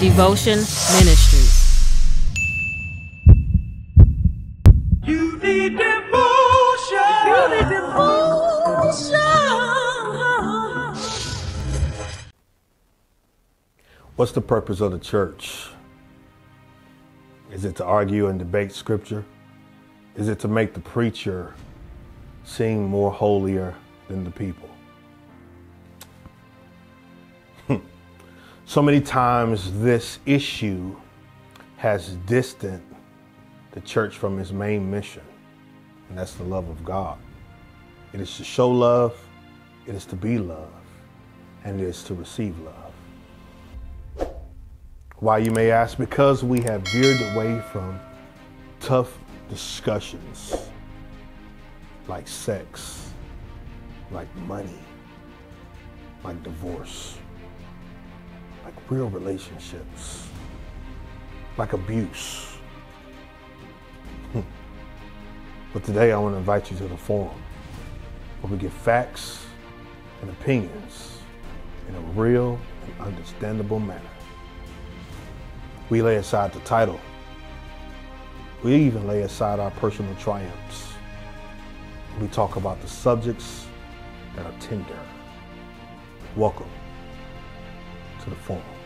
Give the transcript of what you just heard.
Devotion Ministries. You need devotion. You need devotion. What's the purpose of the church? Is it to argue and debate scripture? Is it to make the preacher seem more holier than the people? So many times this issue has distant the church from its main mission, and that's the love of God. It is to show love, it is to be love, and it is to receive love. Why, you may ask? Because we have veered away from tough discussions like sex, like money, like divorce, real relationships, like abuse. Hmm. but today I want to invite you to the forum where we get facts and opinions in a real and understandable manner. We lay aside the title. We even lay aside our personal triumphs. We talk about the subjects that are tender. Welcome to the forum.